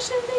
Christian